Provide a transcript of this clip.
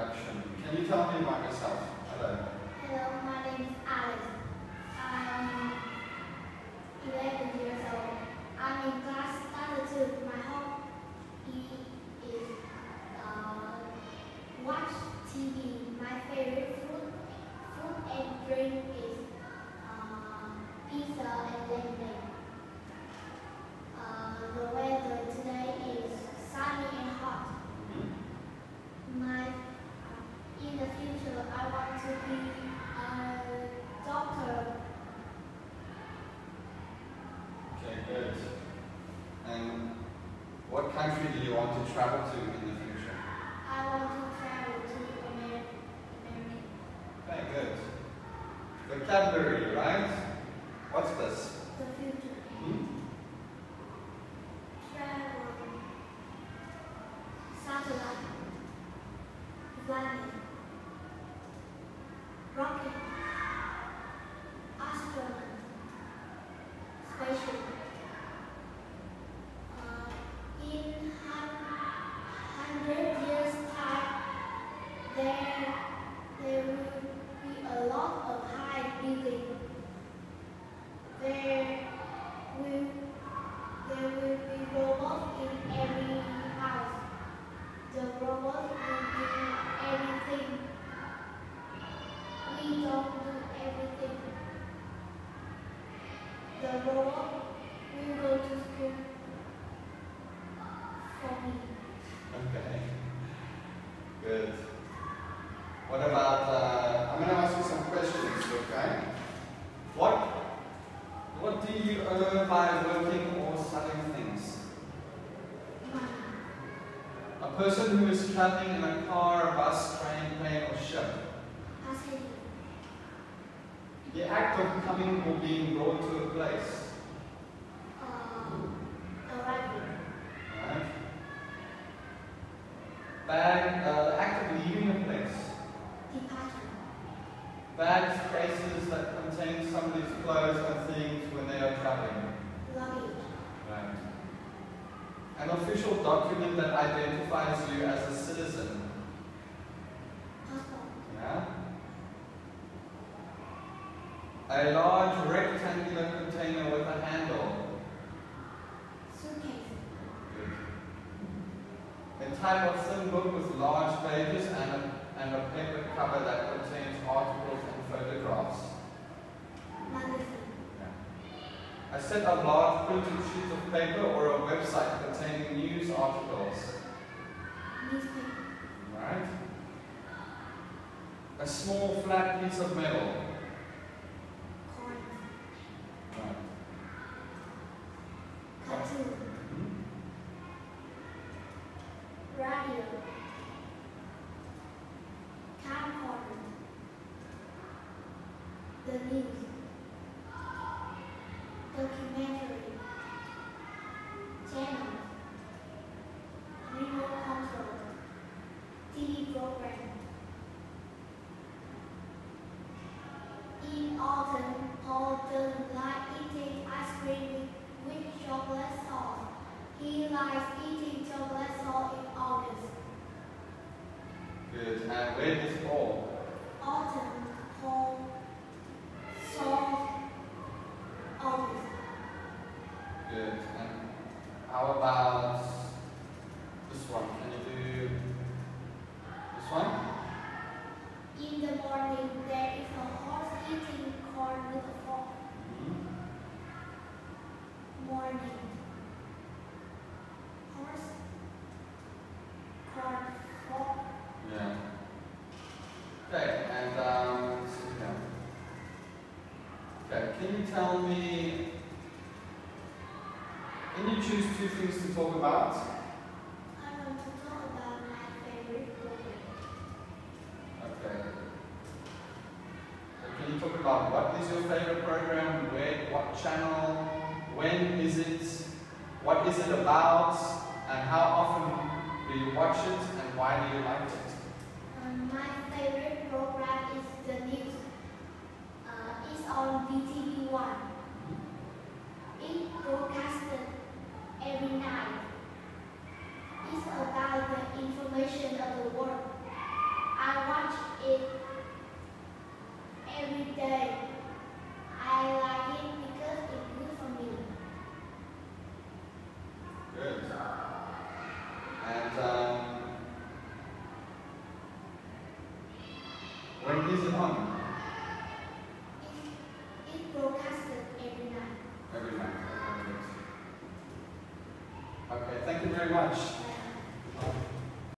introduction. Can you tell me about yourself? Hello. Hello, my name is Alice. I'm 11 years old. I'm in class standard 2. My hobby is uh, watch TV. My favorite food, food and drink what country do you want to travel to in the future? I want to travel to America. Okay, good. Vocabulary, right? What's this? The future. Good. What about, uh, I'm going to ask you some questions, okay? What, what do you earn by working or selling things? A person who is traveling in a car, bus, train, plane, or ship. The act of coming or being brought to a place. Uh, arrival. Right? Bag, uh, the act of leaving a place. Departure. Bags, cases that contain some of somebody's clothes and things when they are traveling. Luggage. Right. An official document that identifies you as a citizen. Passport. Yeah? A large rectangular container with a handle. Suitcase. Good. A type of thin book with large pages and a, and a paper cover that contains articles and photographs. Magazine. A set of large printed sheets of paper or a website containing news articles. Newspaper. Right? A small flat piece of metal. Coins. Right. Cartoon. Hmm? Radio. Camcorder. The news. Documentary. Channel. Remote control. TV program. Paul doesn't like eating ice cream with, chocolate sauce. He likes eating chocolate sauce in August. Good. And where is Paul? Autumn, Paul, sauce, August. Good. And how about this one? Can you do this one? In the morning, there is a horse eating corn with a fork. Hmm? Morning. Horse, corn, fork. Yeah. Okay, and um. Okay, can you tell me? Can you choose two things to talk about? I want to talk about my favorite program. Okay. So can you talk about what is your favorite program? Where? What channel? When is it? What is it about? And how often do you watch it? And why do you like it? Um, my favorite program verdade.